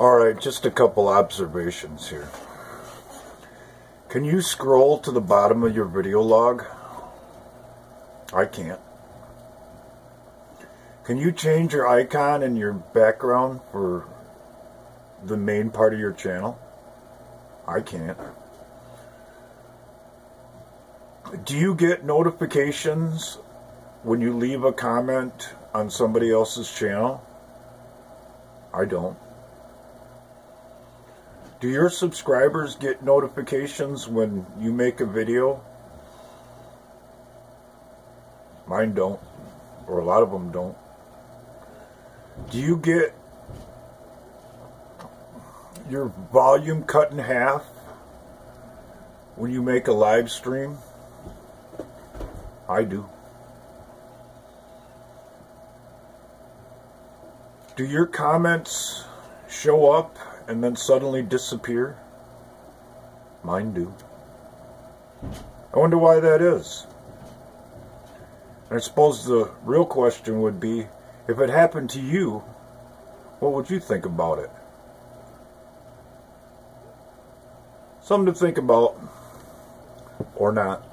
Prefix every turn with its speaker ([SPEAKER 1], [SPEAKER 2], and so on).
[SPEAKER 1] Alright, just a couple observations here. Can you scroll to the bottom of your video log? I can't. Can you change your icon and your background for the main part of your channel? I can't. Do you get notifications when you leave a comment on somebody else's channel? I don't. Do your subscribers get notifications when you make a video? Mine don't, or a lot of them don't. Do you get your volume cut in half when you make a live stream? I do. Do your comments show up and then suddenly disappear? Mine do. I wonder why that is. I suppose the real question would be, if it happened to you, what would you think about it? Something to think about, or not.